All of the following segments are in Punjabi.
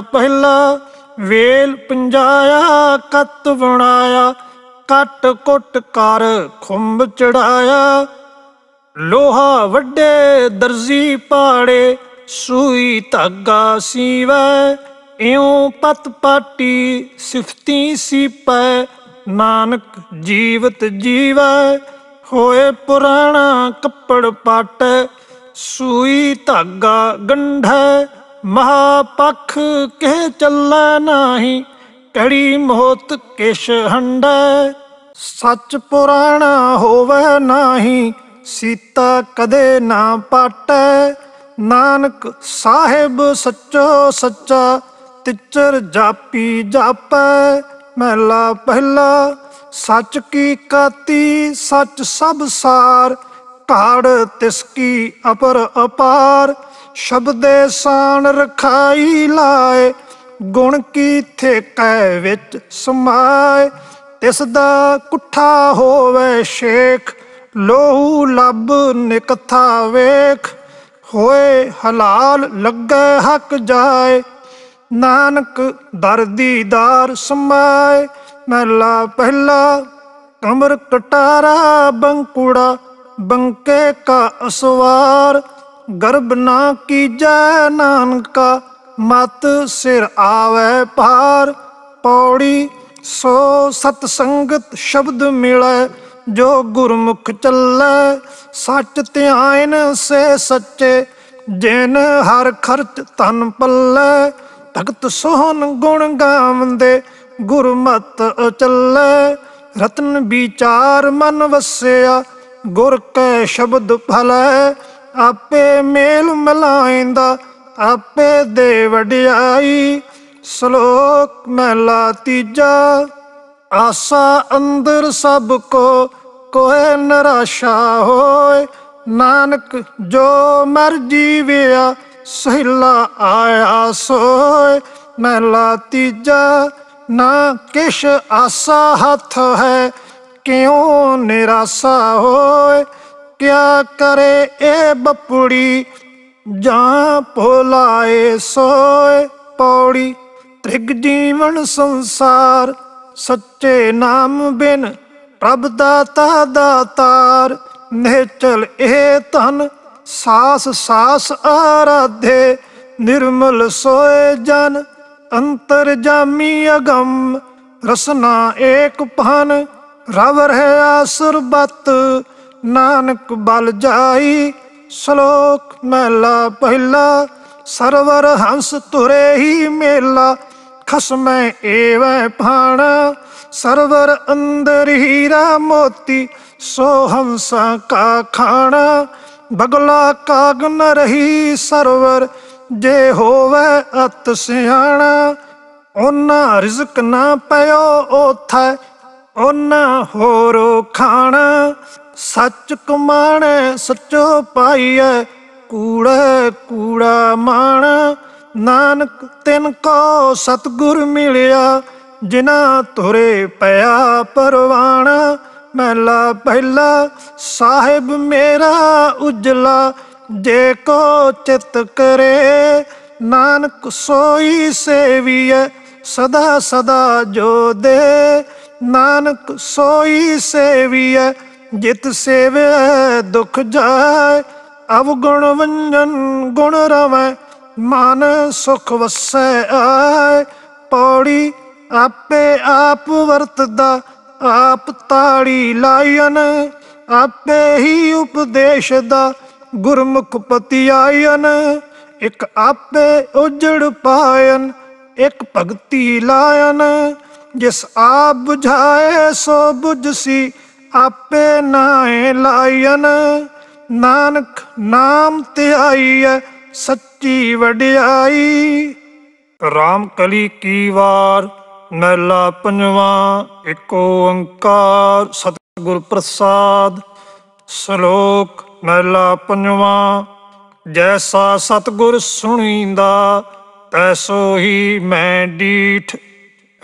ਪਹਿਲਾ ਵੇਲ ਪੰਜਾਇਆ, ਕੱਤ ਬਣਾਇਆ, ਕੱਟ ਕੁੱਟ ਕਰ ਖੁੰਬ ਚੜਾਇਆ। ਲੋਹਾ ਵੱਡੇ ਦਰਜੀ ਪਾੜੇ, ਸੂਈ ਧਾਗਾ ਸੀਵੈ, ਇਉਂ ਪਤ ਪਾਟੀ ਸਿਫਤੀ ਸੀਪੈ, ਨਾਨਕ ਜੀਵਤ ਜੀਵੈ। ਹੋਏ ਪੁਰਾਣਾ ਕੱਪੜ ਪਾਟੈ, ਸੂਈ ਧਾਗਾ ਗੰਢੈ ਮਹਾਪਖ ਕਹਿ ਚੱਲੈ ਨਾਹੀ, ਕੜੀ ਮੋਤ ਕਿਛ ਹੰਡੈ। ਸੱਚ ਪੁਰਾਣਾ ਹੋਵੇ ਨਾਹੀ, ਸੀਤਾ ਕਦੇ ਨਾ ਪਾਟੈ। ਨਾਨਕ ਸਾਹਿਬ ਸੱਚੋ ਸੱਚਾ, ਤਿਚਰ ਜਾਪੀ ਜਾਪੈ। ਮਹਿਲਾ ਪਹਿਲਾ, ਸੱਚ ਕੀ ਕਾਤੀ, ਸੱਚ ਸਭ ਸਾਰ। ਕਾੜ ਤਿਸ ਕੀ ਅਪਰ ਅਪਾਰ। ਸ਼ਬਦੇ ਸਾਨ ਰਖਾਈ ਲਾਏ, ਗੁਣ ਕੀ ਥੇਕੈ ਵਿੱਚ ਸਮਾਏ। ਤਿਸ ਦਾ ਕੁੱਠਾ ਹੋਵੇ ਸ਼ੇਖ, ਲੋਹੂ ਲੱਭ ਨਿਕਥਾ ਵੇਖ। ਹੋਏ ਹਲਾਲ ਲੱਗੇ ਹੱਕ ਜਾਏ, ਨਾਨਕ ਦਰ ਦੀਦਾਰ ਸਮਾਏ। ਮਹਿਲਾ ਪਹਿਲਾ ਕਮਰ ਕਟਾਰਾ, ਬੰਕੂੜਾ ਬੰਕੇ ਕਾ ਅਸਵਾਰ। ਗਰਬ ਨਾ ਕੀਜੈ ਨਾਨਕਾ, ਮਤ ਸਿਰ ਆਵੇ ਭਾਰ। ਪੌੜੀ ਸੋ ਸਤ ਸੰਗਤ ਸ਼ਬਦ ਮਿਲੈ, ਜੋ ਗੁਰਮੁਖ ਚੱਲੈ। ਸੱਚ ਧਿਆਨ ਸੇ ਸੱਚੇ, ਜਿਨ ਹਰ ਖਰਚ ਤਨ ਪੱਲੇ। ਭਗਤ ਸੋਹਨ ਗੁਣ ਗਾਵੰਦੇ, ਗੁਰਮਤ ਚੱਲੈ ਰਤਨ ਵਿਚਾਰ ਮਨ ਵਸਿਆ, ਗੁਰ ਕੈ ਸ਼ਬਦ ਫਲੈ ਆਪੇ ਮੇਲ ਮਲਾਇਂਦਾ, ਆਪੇ ਦੇ ਵਡਿਆਈ, ਸ਼ਲੋਕ ਮਹਿਲਾ ਤੀਜਾ, ਆਸਾ ਅੰਦਰ ਸਭ ਕੋ ਕੋਏ ਨਰਾਸ਼ਾ ਹੋਏ ਨਾਨਕ ਜੋ ਮਰ ਜੀਵਿਆ ਸਹਿਲਾ ਆਇਆ ਸੋਏ ਮਹਿਲਾ ਤੀਜਾ, ਨਾ ਕਿਛ ਆਸਾ ਹੱਥ ਹੈ, ਕਿਉ ਨਿਰਾਸਾ ਹੋਏ ਕਿਆ ਕਰੇ ਇਹ ਬਪੜੀ, ਜਾਂ ਭੁਲਾਏ ਸੋਏ ਪੌੜੀ। ਤ੍ਰਿਗ ਜੀਵਨ ਸੰਸਾਰ, ਸੱਚੇ ਨਾਮ ਬਿਨ ਪ੍ਰਭ ਦਾਤਾ ਦਾਤਾਰ ਨਿਹਚਲ ਇਹ ਤਨ ਸਾਸ ਸਾਸ ਆਰਾਧੇ, ਨਿਰਮਲ ਸੋਏ ਜਨ, ਅੰਤਰ ਜਾਮੀ ਅਗੰਮ। ਰਸਨਾ ਏਕ ਪਨ ਰਵ ਰਹਿਆ ਸਰਬਤ ਨਾਨਕ ਬਲ ਜਾਈ, ਸ਼ਲੋਕ ਮਹਿਲਾ ਪਹਿਲਾ, ਸਰਵਰ ਹੰਸ ਤੁਰੇ ਹੀ ਮੇਲਾ, ਖਸਮੈ ਏਵੈ ਭਾਣਾ, ਸਰਵਰ ਅੰਦਰ ਹੀਰਾ ਮੋਤੀ ਸੋ ਹੰਸਾਂ ਕਾ ਖਾਣਾ, ਬਗਲਾ ਕਾਗ ਨ ਰਹੀ ਸਰਵਰ, ਜੇ ਹੋਵੇ ਅਤ ਸਿਆਣਾ ਉਹਨਾਂ ਰਿਜ਼ਕ ਨਾ ਪਇਓ ਉਥੈ ਉਹਨਾਂ ਹੋਰੋ ਖਾਣਾ ਸੱਚ ਕਮਾਣੇ, ਸੱਚੋ ਪਾਈਐ, ਕੂੜਾ ਕੂੜਾ ਮਾਣ। ਨਾਨਕ ਤਿਨ ਕੋ ਸਤਗੁਰ ਮਿਲਿਆ ਜਿਨਾ ਤੁਰੇ ਪਿਆ ਪਰਵਾਣ। ਮਹਿਲਾ ਪਹਿਲਾ, ਸਾਹਿਬ ਮੇਰਾ ਉਜਲਾ, ਜੇ ਕੋ ਚਿਤ ਕਰੇ। ਨਾਨਕ ਸੋਈ ਸੇਵੀਐ, ਸਦਾ ਸਦਾ ਜੋ ਦੇ। ਨਾਨਕ ਸੋਈ ਸੇਵੀਐ ਜਿਤ ਸੇਵੈ ਦੁਖ ਜਾਏ, ਅਵਗੁਣ ਵੰਜਨ ਗੁਣ ਰਵੈ, ਮਨ ਸੁਖ ਵਸੈ ਆਏ। ਪੌੜੀ ਆਪੇ ਆਪ ਵਰਤਦਾ, ਆਪ ਤਾੜੀ ਲਾਇਨ, ਆਪੇ ਹੀ ਉਪਦੇਸ਼ ਦਾ ਗੁਰਮੁਖ ਪਤੀ ਆਇਨ ਇੱਕ ਆਪੇ ਉਜੜ ਪਾਇਨ, ਇਕ ਭਗਤੀ ਲਾਇਨ। ਜਿਸ ਆਪ 부ਝਾਏ ਸੋ 부ਝਸੀ ਆਪੇ ਨਾਏ ਲਾਇਨ। ਨਾਨਕ ਨਾਮ ਤੇ ਧਿਆਈਐ ਸੱਚੀ ਵਡਿਆਈ। ਰਾਮ ਕਲੀ ਕੀ ਵਾਰ ਮਹਿਲਾ ਪੰਜਵਾ ਏਕ ਓੰਕਾਰ, ਸਤਿਗੁਰ ਪ੍ਰਸਾਦ। ਸ਼ਲੋਕ ਮਹਿਲਾ ਪੰਜਵਾ, ਜੈਸਾ ਸਤਿਗੁਰ ਸੁਣੀਂਦਾ, ਤੈਸੋ ਹੀ ਮੈਂ ਡੀਠ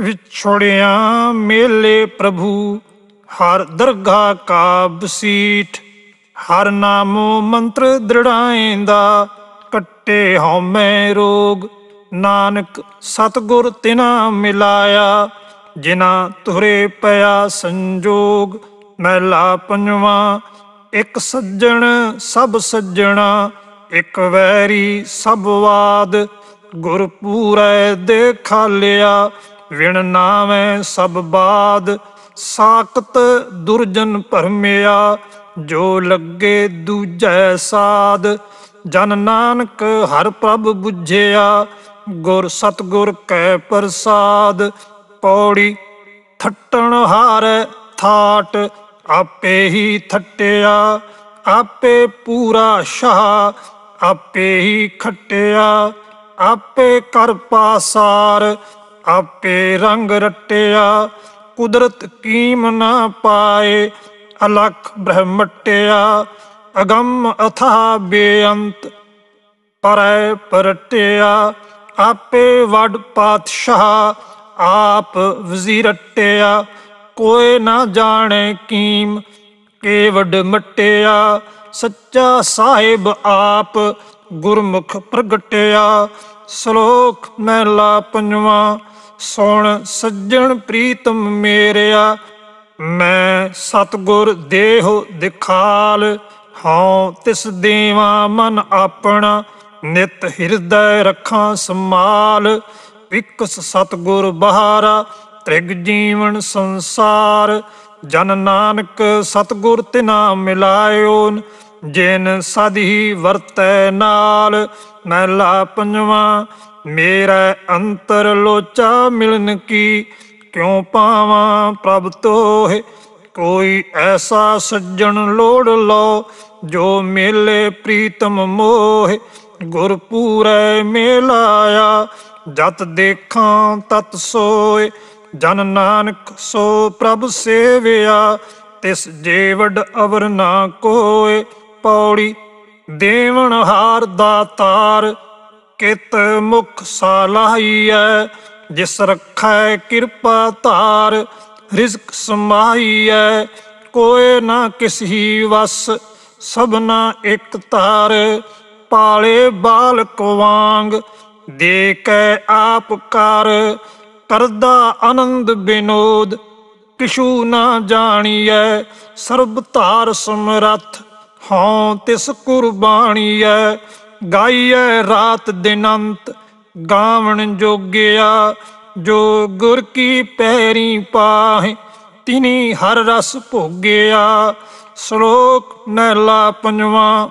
ਵਿਛੋੜਿਆ ਮੇਲੇ ਪ੍ਰਭੂ। ਹਰ ਦਰਗਾ ਕਾ ਬਸੀਠ ਹਰ ਨਾਮੋ ਮੰਤਰ ਦ੍ਰਿੜਾਏਂਦਾ, ਕੱਟੇ ਹਉਮੈ ਰੋਗ। ਨਾਨਕ ਸਤਗੁਰ ਤਿਨਾ ਮਿਲਾਇਆ, ਜਿਨਾ ਤੁਰੇ ਪਿਆ ਸੰਜੋਗ। ਮਹਿਲਾ ਪੰਜਵਾ, ਇੱਕ ਸੱਜਣ ਸਭ ਸੱਜਣਾ, ਇੱਕ ਵੈਰੀ ਸਭ ਵਾਦ। ਗੁਰ ਪੂਰੈ ਦੇਖਾ ਲਿਆ, ਵਿਣ ਨਾਵੇਂ ਸਭ ਬਾਦ। ਸਾਕਤ ਦੁਰਜਨ ਭਰਮਿਆ, ਜੋ ਲੱਗੇ ਦੂਜੈ ਸਾਧ। ਜਨ ਨਾਨਕ ਹਰ ਪ੍ਰਭ 부ਝਿਆ ਗੁਰ ਸਤਗੁਰ ਕੈ ਪ੍ਰਸਾਦ। ਪੌੜੀ ਥੱਟਣ ਹਾਰੈ ਥਾਟ, ਆਪੇ ਹੀ ਥੱਟਿਆ, ਆਪੇ ਪੂਰਾ ਸ਼ਾਹ, ਆਪੇ ਹੀ ਖੱਟਿਆ। ਆਪੇ ਕਰ ਪਾਸਾਰ, ਆਪੇ ਰੰਗ ਰਟਿਆ। ਕੁਦਰਤ ਕੀਮ ਨਾ ਪਾਏ, ਅਲਖ ਬ੍ਰਹਮਟਿਆ, ਅਗੰਮ ਅਥਾ ਬੇਅੰਤ, ਪਰੈ ਪਰਟਿਆ, ਆਪੇ ਵਡ ਪਾਤਸ਼ਾਹ, ਆਪ ਵਜ਼ੀਰਟਿਆ, ਕੋਈ ਨਾ ਜਾਣੇ ਕੀਮ ਕੇ ਵੱਡ ਮਟਿਆ, ਸੱਚਾ ਸਾਹਿਬ ਆਪ ਗੁਰਮੁਖ ਪ੍ਰਗਟਿਆ, ਸ਼ਲੋਕ ਮਹਿਲਾ ਪੰਜਵਾਂ ਸੁਣ ਸੱਜਣ ਪ੍ਰੀਤਮ ਮੇਰਿਆ, ਮੈਂ ਸਤਗੁਰ ਦੇਹ ਦਿਖਾਲ, ਹਉ ਤਿਸ ਦੇਵਾ ਮਨ ਆਪਣਾ, ਨਿਤ ਹਿਰਦੈ ਰੱਖਾਂ ਸਮਾਲ ਵਿਕਸ ਸਤਗੁਰ ਬਹਾਰਾ, ਤ੍ਰਿਗ ਜੀਵਨ ਸੰਸਾਰ। ਜਨ ਨਾਨਕ ਸਤਗੁਰ ਤਿਨਾ ਮਿਲਾਇਓ ਜਿਨ ਸਦੀ ਵਰਤੈ ਨਾਲ, ਮਹਿਲਾ ਪੰਜਵਾ, ਮੇਰਾ ਅੰਤਰ ਲੋਚਾ ਮਿਲਨ ਕੀ, ਕਿਉ ਪਾਵਾਂ ਪ੍ਰਭ ਤੋਹਿ? ਕੋਈ ਐਸਾ ਸੱਜਣ ਲੋੜ ਲਓ, ਜੋ ਮੇਲੇ ਪ੍ਰੀਤਮ ਮੋਹ। ਗੁਰ ਪੂਰੈ ਮੇਲਾਇਆ ਜਤ ਦੇਖਾਂ ਤਤ ਸੋਏ ਜਨ ਨਾਨਕ ਸੋ ਪ੍ਰਭ ਸੇਵਿਆ, ਤਿਸ ਜੀਵੜ ਅਵਰ ਨਾ ਕੋਏ ਪੌੜੀ ਦੇਵਨ ਹਾਰ ਦਾਤਾਰ ਕਿਤ ਮੁਖ ਸਾਲਾਈਐ ਜਿਸ ਰਖੈ ਕਿਰਪਾ ਧਾਰ, ਰਿਜ਼ਕ ਸਮਾਈਐ ਕੋਏ ਨਾ ਕਿਸਹੀ ਵਸ, ਸਭਨਾ ਇਕ ਧਾਰ, ਪਾਲੇ ਬਾਲਕ ਵਾਂਗ ਦੇ ਕੈ ਆਪ ਕਰ, ਕਰਦਾ ਆਨੰਦ ਬਿਨੋਦ, ਕਿਛੂ ਨਾ ਜਾਣੀਐ, ਸਰਬ ਧਾਰ ਸਮਰੱਥ ਹਉ ਤਿਸ ਕੁਰਬਾਨੀਐ ਗਾਈਐ ਰਾਤ ਦਿਨ ਅੰਤ, ਗਾਵਣ ਜੋਗਿਆ, ਜੋ ਗੁਰ ਕੀ ਪੈਰੀ ਪਾਹੇ, ਤਿਨੀ ਹਰ ਰਸ ਭੋਗਿਆ। ਸ਼ਲੋਕ ਨਹਿਲਾ ਪੰਜਵਾ,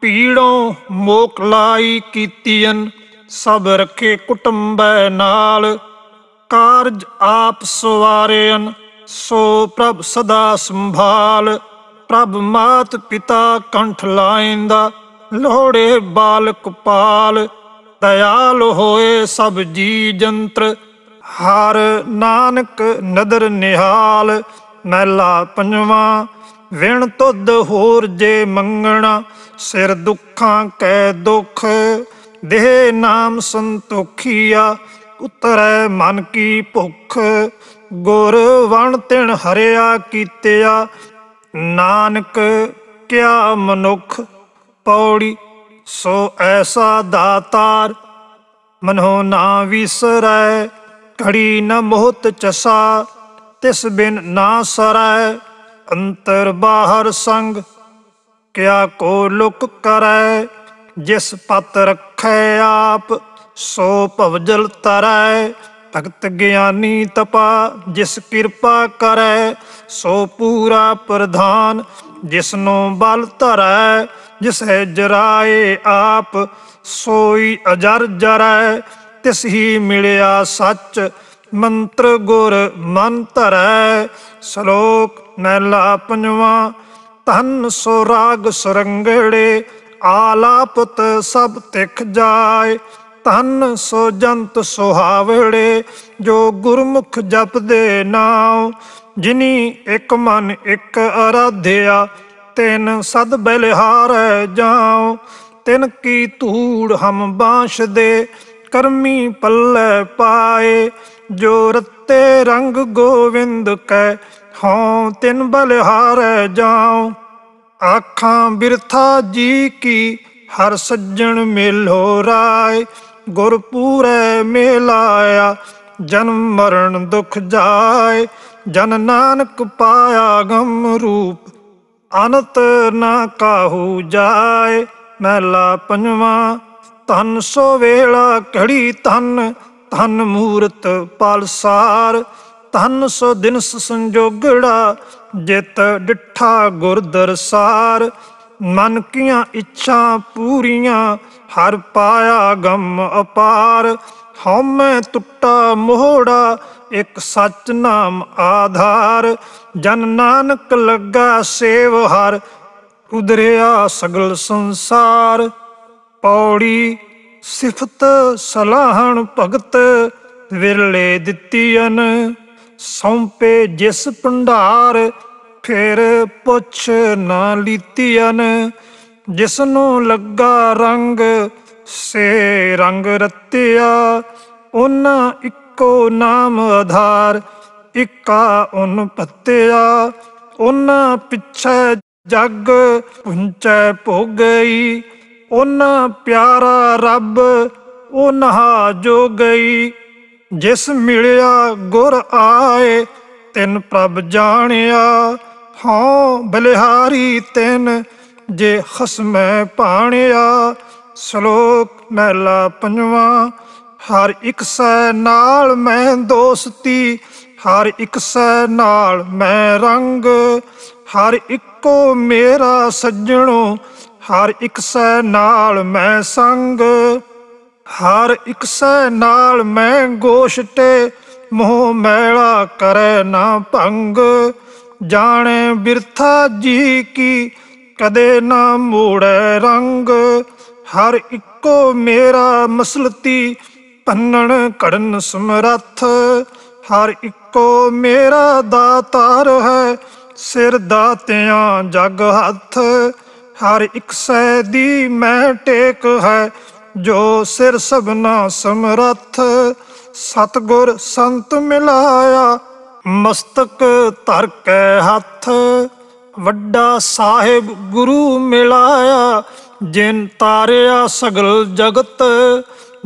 ਪੀੜੋਂ ਮੋਕ ਲਾਈ ਕੀਤੀਆਂ ਸਭ ਰਖੇ ਕੁਟੰਬੈ ਨਾਲ। ਕਾਰਜ ਆਪ ਸਵਾਰਿਆਂ ਸੋ ਪ੍ਰਭ ਸਦਾ ਸੰਭਾਲ। ਪ੍ਰਭ ਮਾਤ ਪਿਤਾ ਕੰਠ ਲਾਇੰਦਾ ਲੋੜੇ ਬਾਲਕ ਪਾਲ, ਦਇਆਲ ਹੋਏ ਸਭ ਜੀ ਜੰਤਰ। ਹਰ ਨਾਨਕ ਨਦਰ ਨਿਹਾਲ, ਮਹਿਲਾ ਪੰਜਵਾ, ਵਿਣ ਤੁਧ ਹੋਰ ਜੇ ਮੰਗਣਾ, ਸਿਰ ਦੁੱਖਾਂ ਕੈ ਦੁੱਖ, ਦੇਹ ਨਾਮ ਸੰਤੋਖੀਆ, ਉਤਰੈ ਮਨ ਕੀ ਭੁੱਖ। ਗੁਰ ਵਣ ਤਿਣ ਹਰਿਆ ਕੀਤਿਆ ਨਾਨਕ ਕਿਆ ਮਨੁੱਖ ਪੌੜੀ, ਸੋ ਐਸਾ ਦਾਤਾਰ ਮਨੋ ਨਾ ਵਿਸਰੈ, ਘੜੀ ਨ ਮੋਹਤ ਚਸਾ, ਤਿਸ ਬਿਨ ਨਾ ਸਰੈ, ਅੰਤਰ ਬਾਹਰ ਸੰਗ, ਕਿਆ ਕੋ ਲੁਕ ਕਰੈ, ਜਿਸ ਪਤ ਰਖੈ ਆਪ, ਸੋ ਭਵਜਲ ਤਰੈ। ਭਗਤ ਗਿਆਨੀ ਤਪਾ, ਜਿਸ ਕਿਰਪਾ ਕਰੈ, ਸੋ ਪੂਰਾ ਪ੍ਰਧਾਨ। ਜਿਸਨੂੰ ਬਲ ਧਰੈ ਜਿਸ ਜਰਾਏ ਆਪ, ਸੋਈ ਅਜਰ ਜਰੈ। ਤਿਸ ਹੀ ਮਿਲਿਆ ਸੱਚ, ਮੰਤਰ ਗੁਰ ਮਨ ਧਰੈ। ਸ਼ਲੋਕ ਮਹਿਲਾ ਪੰਜਵਾ, ਧਨ ਸੋ ਰਾਗ ਸੁਰੰਗੜੇ, ਆਲਾਪਤ ਸਭ ਤਿਖ ਜਾਏ। ਧਨ ਸੋ ਜੰਤ ਸੁਹਾਵੜੇ, ਜੋ ਗੁਰਮੁਖ ਜਪਦੇ ਨਾਉ। ਜਿਨੀ ਇੱਕ ਮਨ ਇੱਕ ਅਰਾਧਿਆ, ਤਿਨ ਸਦ ਬਲਿਹਾਰ ਜਾਉ। ਤਿਨ ਕੀ ਧੂੜ ਹਮ ਬਾਂਸ਼ ਦੇ ਕਰਮੀ ਪੱਲੇ ਪਾਏ। ਜੋ ਰਤੇ ਰੰਗ ਗੋਵਿੰਦ ਕੈ, ਹਉ ਤਿਨ ਬਲਿਹਾਰ ਜਾਉ। ਆਖਾਂ ਬਿਰਥਾ ਜੀ ਕੀ, ਹਰ ਸੱਜਣ ਮਿਲੋ ਰਾਏ। ਗੁਰ ਪੂਰੇ ਮੇਲਾਇਆ ਜਨਮ ਮਰਨ ਦੁਖ ਜਾਏ, ਜਨ ਨਾਨਕ ਪਾਇਆ ਗਮ ਰੂਪ, ਅਨਤ ਨਾ ਕਾਹੂ ਜਾਏ ਮਹਿਲਾ ਪੰਜਵਾ, ਧਨ ਸੋ ਵੇਲਾ ਘੜੀ ਧਨ ਧਨ ਮੂਰਤ ਪਲਸਾਰ ਧਨ ਸੋ ਦਿਨਸ ਸੰਜੋਗੜਾ, ਜਿਤ ਡਿਠਾ ਗੁਰ ਦਰਸਾਰ ਮਨ ਕੀਆਂ ਇੱਛਾ ਪੂਰੀਆਂ, ਹਰ ਪਾਇਆ ਗਮ ਅਪਾਰ। ਹਉਮੈ ਟੁੱਟਾ ਮੋਹੜਾ, ਇੱਕ ਸੱਚ ਨਾਮ ਆਧਾਰ। ਜਨ ਨਾਨਕ ਲੱਗਾ ਸੇਵ ਹਰ ਉਦਰਿਆ ਸਗਲ ਸੰਸਾਰ। ਪੌੜੀ ਸਿਫਤ ਸਲਾਹਣ ਭਗਤ, ਵਿਰਲੇ ਦਿੱਤੀਨ ਸੌਂਪੇ ਜਿਸ ਭੰਡਾਰ ਫਿਰ ਪੁੱਛ ਨਾ ਲੀਤੀਨ ਜਿਸ ਨੂੰ ਲੱਗਾ ਰੰਗ ਸੇ ਰੰਗ ਰਤਿਆ। ਉਹਨਾਂ ਇੱਕੋ ਨਾਮ ਆਧਾਰ, ਇੱਕਾ ਉਨ ਪੱਤਿਆ। ਉਹਨਾਂ ਪਿੱਛੇ ਜਗ ਪੁੰਚੈ ਭੋਗਈ। ਉਹਨਾਂ ਪਿਆਰਾ ਰੱਬ ਉਹ ਜੋ ਗਈ। ਜਿਸ ਮਿਲਿਆ ਗੁਰ ਆਏ, ਤਿੰਨ ਪ੍ਰਭ ਜਾਣਿਆ। ਹਾਂ ਬਲਿਹਾਰੀ ਤਿੰਨ, ਜੇ ਖਸਮੈ ਪਾਣਿਆ ਸ਼ਲੋਕ ਮਹਿਲਾ ਪੰਜਵਾ, ਹਰ ਇੱਕ ਸੈ ਨਾਲ ਮੈਂ ਦੋਸਤੀ, ਹਰ ਇੱਕ ਸੈ ਨਾਲ ਮੈਂ ਰੰਗ, ਹਰ ਇੱਕੋ ਮੇਰਾ ਸੱਜਣੋ, ਹਰ ਇੱਕ ਸੈ ਨਾਲ ਮੈਂ ਸੰਗ, ਹਰ ਇੱਕ ਸੈ ਨਾਲ ਮੈਂ ਗੋਸ਼ਟੇ, ਮੋਹ ਮੈਲਾ ਕਰੈ ਨਾ ਭੰਗ ਜਾਣੇ ਬਿਰਥਾ ਜੀ ਕੀ, ਕਦੇ ਨਾ ਮੋੜੈ ਰੰਗ। ਹਰ ਇੱਕੋ ਮੇਰਾ ਮਸਲਤੀ, ਪੰਨਣ ਕੜਨ ਸਮਰੱਥ। ਹਰ ਇੱਕੋ ਮੇਰਾ ਦਾਤਾਰ ਹੈ, ਸਿਰ ਦਾਤਿਆਂ ਜਗ ਹੱਥ। ਹਰ ਇੱਕ ਸੈ ਦੀ ਮੈਂ ਟੇਕ ਹੈ, ਜੋ ਸਿਰ ਸਭਨਾ ਸਮਰੱਥ। ਸਤਗੁਰ ਸੰਤ ਮਿਲਾਇਆ ਮਸਤਕ ਧਰ ਕੇ ਹੱਥ, ਵੱਡਾ ਸਾਹਿਬ ਗੁਰੂ ਮਿਲਾਇਆ, ਜਿਨ ਤਾਰਿਆ ਸਗਲ ਜਗਤ,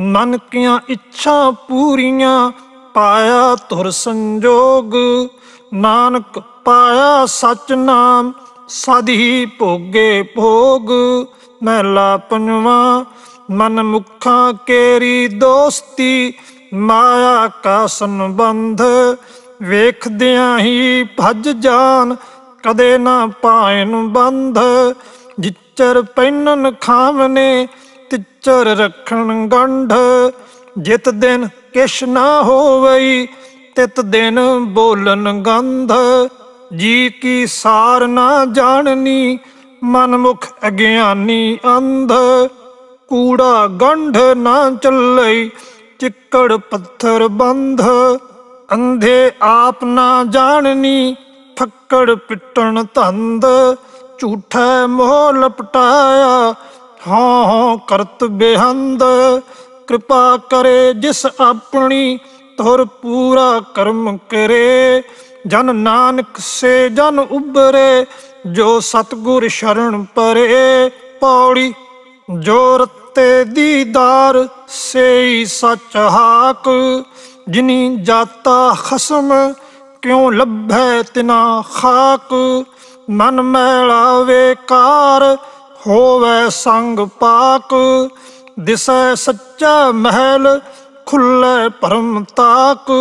ਮਨ ਕੀਆਂ ਇੱਛਾ ਪੂਰੀਆਂ ਪਾਇਆ ਧੁਰ ਸੰਜੋਗ। ਨਾਨਕ ਪਾਇਆ ਸਚ ਨਾਮ ਸਦੀ ਭੋਗੇ ਭੋਗ। ਮਹਿਲਾ ਪੰਜਵਾ, ਮਨ ਮੁਖਾਂ ਕੇਰੀ ਦੋਸਤੀ, ਮਾਇਆ ਕਾ ਸੰਬੰਧ। ਵੇਖਦਿਆਂ ਹੀ ਭੱਜ ਜਾਨ, ਕਦੇ ਨਾ ਪਾਇਨ ਬੰਧ। ਜਿੱਚਰ ਪੈਨਨ ਖਾਵਨੇ, ਤਿੱਚਰ ਰੱਖਣ ਗੰਢ। ਜਿਤ ਦਿਨ ਕਿਛ ਨਾ ਹੋਵਈ, ਤਿਤ ਦਿਨ ਬੋਲਨ ਗੰਧ। ਜੀ ਕੀ ਸਾਰ ਨਾ ਜਾਣਨੀ, ਮਨਮੁਖ ਅਗਿਆਨੀ ਅੰਧ। ਕੂੜਾ ਗੰਢ ਨਾ ਚੱਲਈ, ਚਿੱਕੜ ਪੱਥਰ ਬੰਧ। ਅੰਧੇ ਆਪ ਨਾ ਜਾਣਨੀ ਫੱਕੜ ਪਿੱਟਣ ਧੰਦ, ਝੂਠੈ ਮੋਹ ਲਪਟਾਇਆ। ਹਾਂ ਹਾਂ ਕਰਤ ਬੇਹੰਦ, ਕਿਰਪਾ ਕਰੇ ਜਿਸ ਆਪਣੀ ਤੁਰ ਪੂਰਾ ਕਰਮ ਕਰੇ। ਜਨ ਨਾਨਕ ਸੇ ਜਨ ਉਬਰੇ ਜੋ ਸਤਗੁਰ ਸ਼ਰਨ ਪਰੇ। ਪੌੜੀ ਜੋ ਰਤੇ ਦੀਦਾਰ, ਸੇਈ ਸਚ ਹਾਕ। ਜਿਨੀ ਜਾਤਾ ਖਸਮ, ਕਿਉ ਲੱਭੈ ਤਿਨਾ ਖਾਕ? ਮਨ ਮੈਲਾ ਵੇਕਾਰ ਹੋਵੇ ਸੰਗ ਪਾਕ। ਦਿਸੈ ਸੱਚਾ ਮਹਿਲ, ਖੁੱਲੇ ਪਰਮ ਤਾਕ।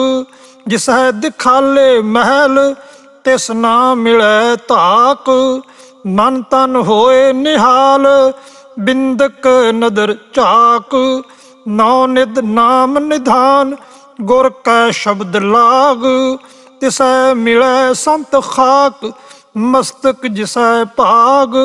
ਜਿਸੈ ਦਿਖਾਲੇ ਮਹਿਲ, ਤਿਸ ਨਾ ਮਿਲੈ ਤਾਕ ਮਨ ਤਨ ਹੋਏ ਨਿਹਾਲ, ਬਿੰਦਕ ਨਦਰ ਝਾਕ। ਨੌ ਨਿਦ ਨਾਮ ਨਿਧਾਨ ਗੁਰ ਕੈ ਸ਼ਬਦ ਲਾਗ ਤਿਸੈ ਮਿਲੈ ਸੰਤ ਖਾਕ ਮਸਤਕ ਜਿਸੈ ਭਾਗ।